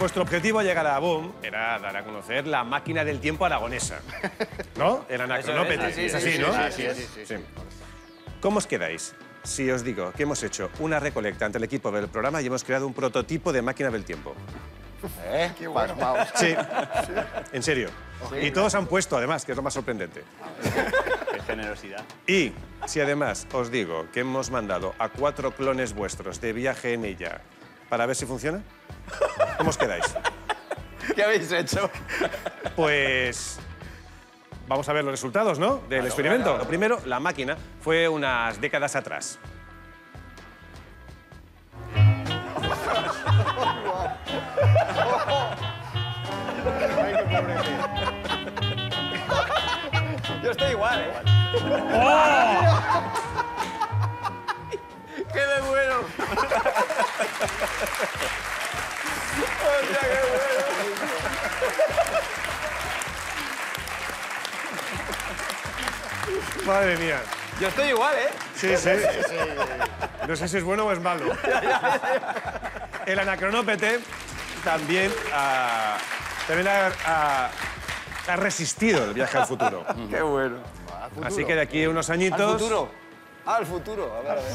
vuestro objetivo al llegar a Boom era dar a conocer la máquina del tiempo aragonesa. ¿No? El anacronópete. Es, sí, es sí, así, sí, ¿no? sí, Así es, sí, sí. Sí. ¿Cómo os quedáis? Si os digo que hemos hecho una recolecta ante el equipo del programa y hemos creado un prototipo de máquina del tiempo. ¿Eh? Pasmaos. Sí, en serio. Y todos han puesto, además, que es lo más sorprendente. Qué generosidad. Y si además os digo que hemos mandado a cuatro clones vuestros de viaje en ella para ver si funciona, ¿cómo os quedáis? ¿Qué habéis hecho? Pues vamos a ver los resultados, ¿no? Del experimento. Lo primero, la máquina fue unas décadas atrás. Yo estoy igual, ¿eh? ¡Qué Madre mía. Yo estoy igual, ¿eh? Sí, sí. No sé si es bueno o es malo. El anacronópete también, ha, también ha, ha- ha resistido el viaje al futuro. Qué bueno. Así que de aquí a unos ¿Al añitos... futuro? Ah, al futuro. A ver, a ver.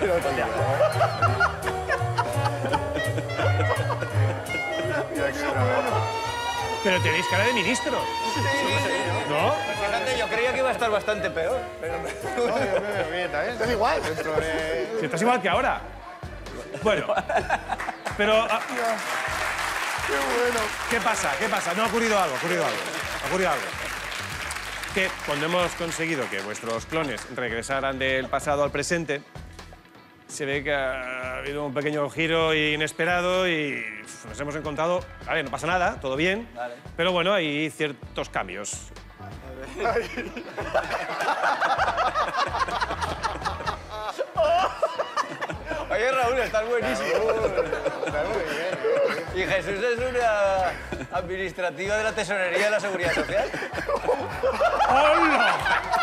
Pero tenéis cara de ministro. ¿No? Fíjate, yo creía que iba a estar bastante peor. Pero... No, yo me veo bien también. Estás igual dentro de... Si estás igual que ahora. Bueno, pero... ah, ¡Qué bueno! ¿Qué pasa? ¿Qué pasa? No ha ocurrido algo, ha ocurrido algo. Ha ocurrido algo. Que cuando hemos conseguido que vuestros clones regresaran del pasado al presente, se ve que ha habido un pequeño giro inesperado y nos hemos encontrado... Vale, no pasa nada, todo bien, Vale. pero bueno, hay ciertos cambios. Oye, Raúl, estás buenísimo. Está muy bien, ¿eh? ¿Y Jesús es una administrativa de la Tesorería de la Seguridad Social? ¡Hostia,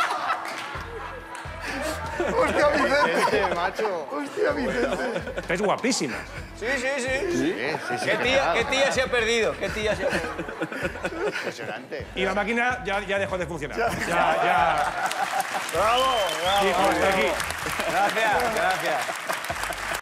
macho! ¡Hostia, Vicente! Estáis guapísimas. Sí, sí, sí. Sí, sí, sí. ¿Qué tía, ¿Qué tía se ha perdido? ¿Qué tía se ha perdido? Impresionante. Y la máquina ya, ya dejó de funcionar. Ya, ya. ¡Bravo! ¡Bravo! Hijo, hasta aquí. Gracias, gracias.